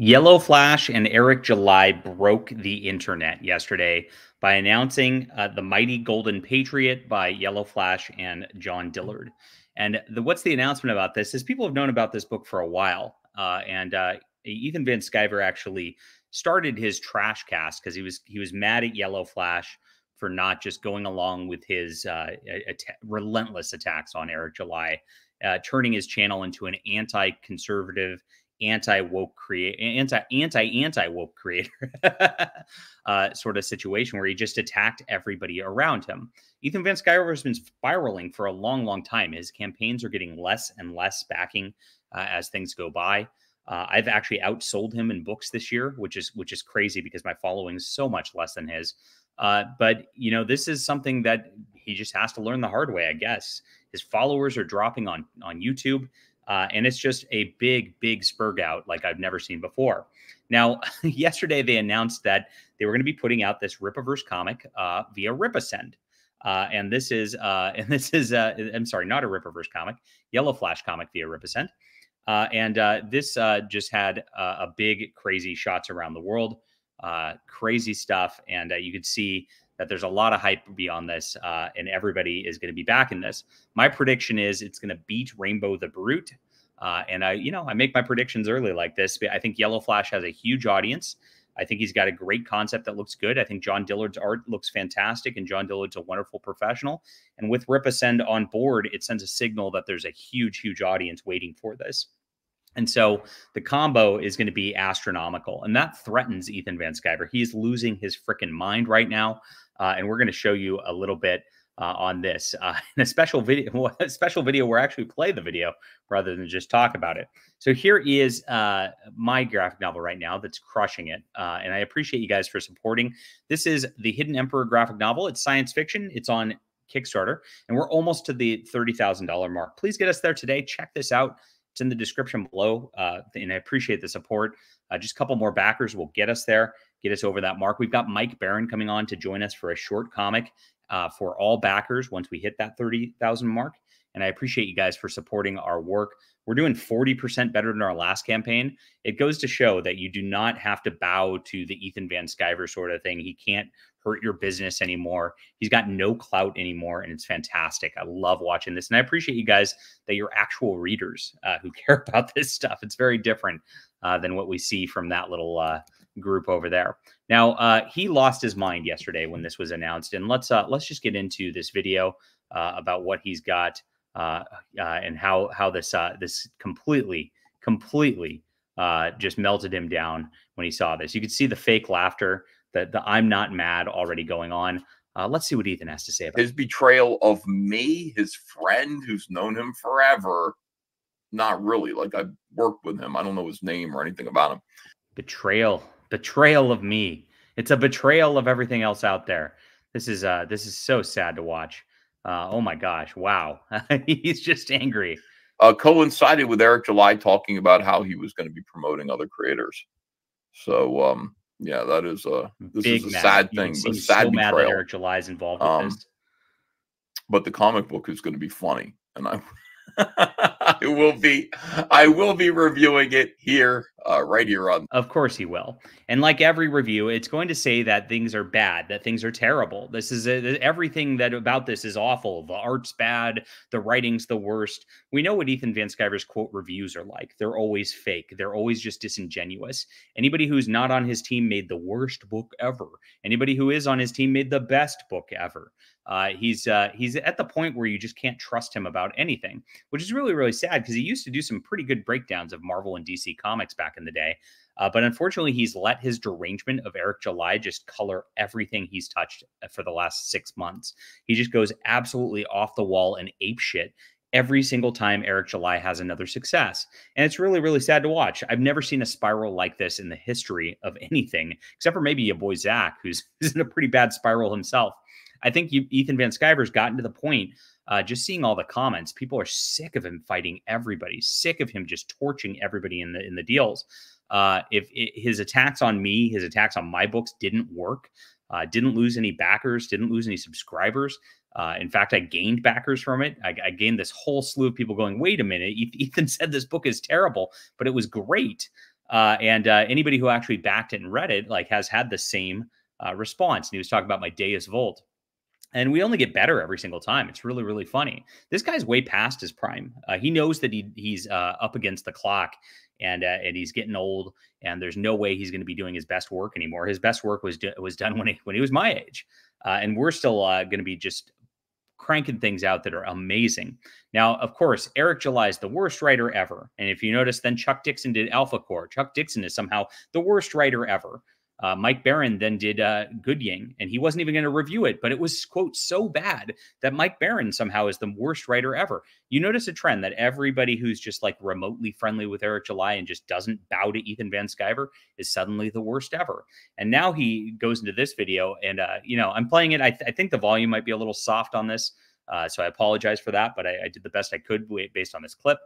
Yellow Flash and Eric July broke the internet yesterday by announcing uh, the Mighty Golden Patriot by Yellow Flash and John Dillard. And the, what's the announcement about this is people have known about this book for a while. Uh, and uh, Ethan Van Sciver actually started his trash cast because he was he was mad at Yellow Flash for not just going along with his uh, relentless attacks on Eric July, uh, turning his channel into an anti-conservative anti woke create anti anti anti woke creator uh, sort of situation where he just attacked everybody around him. Ethan Van Sciver has been spiraling for a long, long time. His campaigns are getting less and less backing uh, as things go by. Uh, I've actually outsold him in books this year, which is which is crazy because my following is so much less than his. Uh, but you know, this is something that he just has to learn the hard way, I guess. His followers are dropping on on YouTube. Uh, and it's just a big, big spurg out like I've never seen before. Now, yesterday they announced that they were going to be putting out this Rippaverse comic uh, via Rippasend. Uh, and this is, uh, and this is, uh, I'm sorry, not a Rippaverse comic, Yellow Flash comic via Rippasend. Uh, and this just had a big, crazy shots around the world, crazy stuff. And you could see that there's a lot of hype beyond this, uh, and everybody is going to be back in this. My prediction is it's going to beat Rainbow the Brute. Uh, and I, you know, I make my predictions early like this. I think Yellow Flash has a huge audience. I think he's got a great concept that looks good. I think John Dillard's art looks fantastic, and John Dillard's a wonderful professional. And with Rippasend on board, it sends a signal that there's a huge, huge audience waiting for this. And so the combo is going to be astronomical, and that threatens Ethan Van Sciver. He's losing his freaking mind right now uh, and we're going to show you a little bit uh, on this uh, in a special video. A special video where I actually play the video rather than just talk about it. So here is uh, my graphic novel right now that's crushing it, uh, and I appreciate you guys for supporting. This is the Hidden Emperor graphic novel. It's science fiction. It's on Kickstarter, and we're almost to the thirty thousand dollar mark. Please get us there today. Check this out. It's in the description below, uh, and I appreciate the support. Uh, just a couple more backers will get us there get us over that mark. We've got Mike Baron coming on to join us for a short comic uh, for all backers once we hit that 30,000 mark. And I appreciate you guys for supporting our work. We're doing 40% better than our last campaign. It goes to show that you do not have to bow to the Ethan Van Sciver sort of thing. He can't hurt your business anymore. He's got no clout anymore, and it's fantastic. I love watching this, and I appreciate you guys that you're actual readers uh, who care about this stuff. It's very different uh, than what we see from that little uh, group over there. Now, uh, he lost his mind yesterday when this was announced, and let's uh, let's just get into this video uh, about what he's got uh, uh, and how how this uh, this completely completely just melted him down when he saw this. You could see the fake laughter, the the I'm not mad already going on. let's see what Ethan has to say about his betrayal of me, his friend who's known him forever. Not really. Like I worked with him. I don't know his name or anything about him. Betrayal betrayal of me. It's a betrayal of everything else out there. This is uh this is so sad to watch. Uh, oh my gosh, wow. He's just angry. Uh, coincided with Eric July talking about how he was going to be promoting other creators. So um yeah, that is uh this Big is a mad. sad thing. A sad so mad that Eric July is involved with um, this. But the comic book is going to be funny, and I I will be I will be reviewing it here uh, right here on. Of course he will. And like every review, it's going to say that things are bad, that things are terrible. This is a, everything that about this is awful. The art's bad, the writing's the worst. We know what Ethan Van Sciver's quote reviews are like. They're always fake. They're always just disingenuous. Anybody who's not on his team made the worst book ever. Anybody who is on his team made the best book ever. Uh, he's uh, he's at the point where you just can't trust him about anything, which is really really sad because he used to do some pretty good breakdowns of Marvel and DC comics back in the day. Uh, but unfortunately, he's let his derangement of Eric July just color everything he's touched uh, for the last six months. He just goes absolutely off the wall and ape shit every single time Eric July has another success. And it's really, really sad to watch. I've never seen a spiral like this in the history of anything, except for maybe a boy Zack, who's in a pretty bad spiral himself. I think you, Ethan Van Sciver's gotten to the point, uh, just seeing all the comments, people are sick of him fighting everybody, sick of him just torching everybody in the in the deals. Uh, if it, his attacks on me, his attacks on my books didn't work, uh, didn't lose any backers, didn't lose any subscribers. Uh, in fact, I gained backers from it. I, I, gained this whole slew of people going, wait a minute, Ethan said this book is terrible, but it was great. Uh, and uh, anybody who actually backed it and read it, like, has had the same uh, response. And he was talking about my Deus Vult. And we only get better every single time. It's really, really funny. This guy's way past his prime. Uh, he knows that he, he's uh, up against the clock and uh, and he's getting old. And there's no way he's going to be doing his best work anymore. His best work was do, was done when he when he was my age, uh, and we're still uh, going to be just cranking things out that are amazing. Now, of course, Eric July is the worst writer ever. And if you notice, then Chuck Dixon did Alpha Core. Chuck Dixon is somehow the worst writer ever. Uh, Mike Baron then did uh, Gooding, and he wasn't even going to review it, but it was, quote, so bad that Mike Baron somehow is the worst writer ever. You notice a trend that everybody who's just like remotely friendly with Eric July and just doesn't bow to Ethan Van Sciver is suddenly the worst ever. And now he goes into this video, and, uh, you know, I'm playing it. I, th- I, think the volume might be a little soft on this, uh, so I apologize for that, but I, I, did the best I could based on this clip.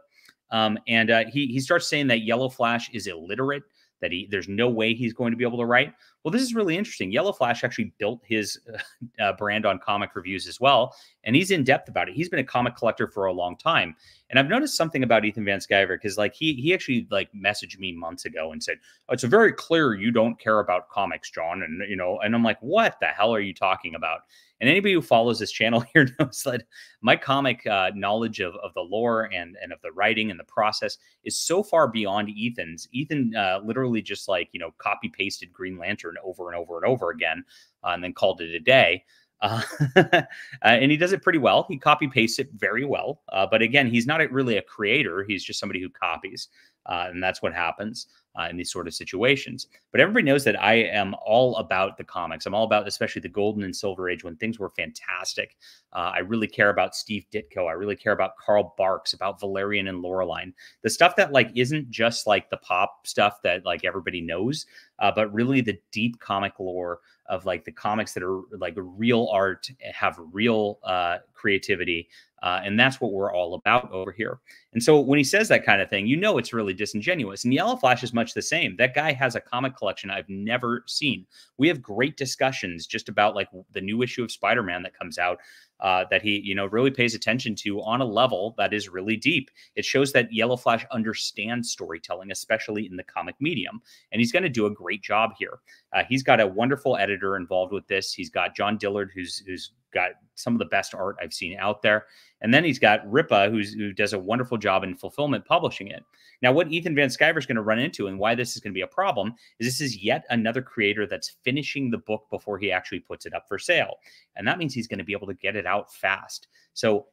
Um, and uh, he, he starts saying that Yellow Flash is illiterate that he there's no way he's going to be able to write. Well, this is really interesting. Yellow Flash actually built his uh, brand on comic reviews as well, and he's in depth about it. He's been a comic collector for a long time, and I've noticed something about Ethan Van Sciver because like he he actually like messaged me months ago and said oh, it's a very clear you don't care about comics, Jon, and you know, and I'm like, what the hell are you talking about? And anybody who follows this channel here knows that my comic uh, knowledge of, of the lore and, and of the writing and the process is so far beyond Ethan's. Ethan uh, literally just like, you know, copy pasted Green Lantern over and over and over again uh, and then called it a day. Uh, uh, and he does it pretty well. He copy pastes it very well. Uh, but again, he's not really a creator. He's just somebody who copies. Uh, and that's what happens uh, in these sort of situations. But everybody knows that I am all about the comics. I'm all about, especially the golden and silver age when things were fantastic. Uh, I really care about Steve Ditko. I really care about Carl Barks, about Valerian and Laureline. The stuff that like isn't just like the pop stuff that like everybody knows, uh, but really the deep comic lore of like the comics that are like real art, have real uh, creativity, uh, and that's what we're all about over here. And so when he says that kind of thing, you know it's really disingenuous. And Yellow Flash is much the same. That guy has a comic collection I've never seen. We have great discussions just about like the new issue of Spider-Man that comes out uh, that he, you know, really pays attention to on a level that is really deep. It shows that Yellow Flash understands storytelling, especially in the comic medium, and he's going to do a great job here. Uh, he's got a wonderful editor involved with this. He's got John Dillard, who's who's got some of the best art I've seen out there. And then he's got Ripa, who does a wonderful job in fulfillment publishing it. Now, what Ethan Van Sciver is going to run into and why this is going to be a problem is this is yet another creator that's finishing the book before he actually puts it up for sale. And that means he's going to be able to get it out fast. So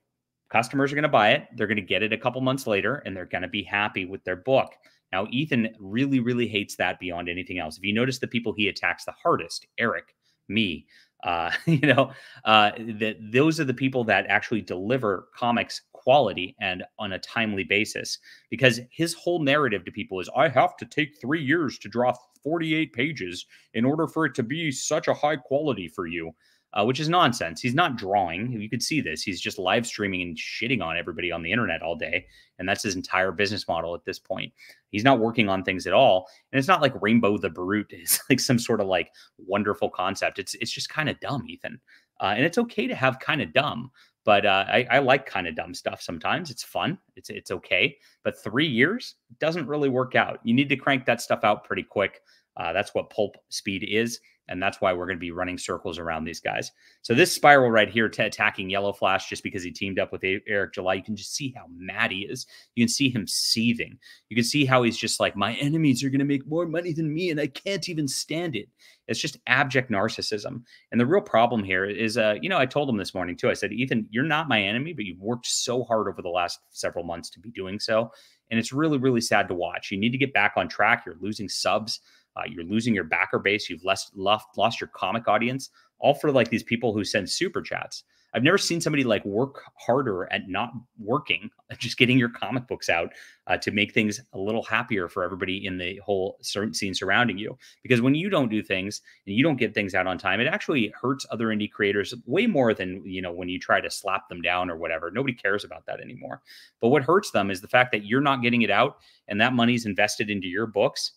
customers are going to buy it. They're going to get it a couple months later and they're going to be happy with their book. Now, Ethan really, really hates that beyond anything else. If you notice the people he attacks the hardest, Eric, me, uh, you know, uh, that those are the people that actually deliver comics quality and on a timely basis. Because his whole narrative to people is, I have to take three years to draw 48 pages in order for it to be such a high quality for you uh, which is nonsense. He's not drawing. You could see this. He's just live streaming and shitting on everybody on the internet all day. And that's his entire business model at this point. He's not working on things at all. And it's not like Rainbow the Brute is like some sort of like wonderful concept. It's it's just kind of dumb, Ethan. Uh, and it's okay to have kind of dumb. But uh, I, I like kind of dumb stuff sometimes. It's fun. It's it's okay. But three years doesn't really work out. You need to crank that stuff out pretty quick. Uh, that's what pulp speed is. And that's why we're going to be running circles around these guys. So this spiral right here to attacking Yellow Flash just because he teamed up with Eric July, you can just see how mad he is. You can see him seething. You can see how he's just like, my enemies are going to make more money than me, and I can't even stand it. It's just abject narcissism. And the real problem here is, uh, you know, I told him this morning too. I said, Ethan, you're not my enemy, but you've worked so hard over the last several months to be doing so. And it's really, really sad to watch. You need to get back on track. You're losing subs. Uh, you're losing your backer base. You've less, left, lost your comic audience, all for like these people who send super chats. I've never seen somebody like work harder at not working, just getting your comic books out uh, to make things a little happier for everybody in the whole scene surrounding you. Because when you don't do things and you don't get things out on time, it actually hurts other indie creators way more than you know when you try to slap them down or whatever. Nobody cares about that anymore. But what hurts them is the fact that you're not getting it out, and that money's invested into your books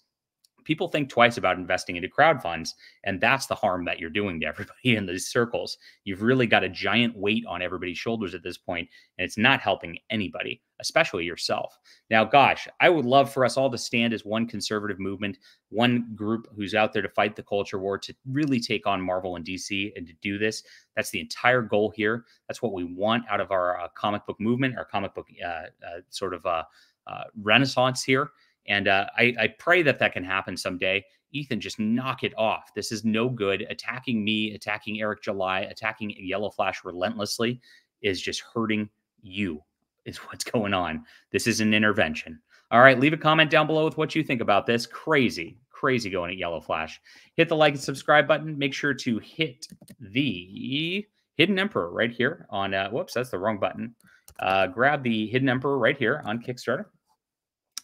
people think twice about investing into crowd funds and that's the harm that you're doing to everybody in these circles. You've really got a giant weight on everybody's shoulders at this point and it's not helping anybody especially yourself. Now gosh i would love for us all to stand as one conservative movement one group who's out there to fight the culture war to really take on marvel and dc and to do this. That's the entire goal here. That's what we want out of our uh, comic book movement our comic book uh, uh, sort of uh, uh, renaissance here and uh, I, I pray that that can happen someday. Ethan, just knock it off. This is no good. Attacking me, attacking Eric July, attacking Yellow Flash relentlessly is just hurting you, is what's going on. This is an intervention. All right, leave a comment down below with what you think about this. Crazy, crazy going at Yellow Flash. Hit the like and subscribe button. Make sure to hit the Hidden Emperor right here on, uh, whoops, that's the wrong button. Uh, grab the Hidden Emperor right here on Kickstarter.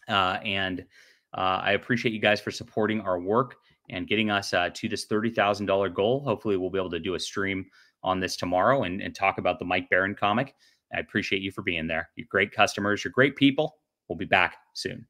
Uh, and uh, I appreciate you guys for supporting our work and getting us uh, to this $30,000 goal. Hopefully, we'll be able to do a stream on this tomorrow and, and talk about the Mike Baron comic. I appreciate you for being there. You're great customers, you're great people. We'll be back soon.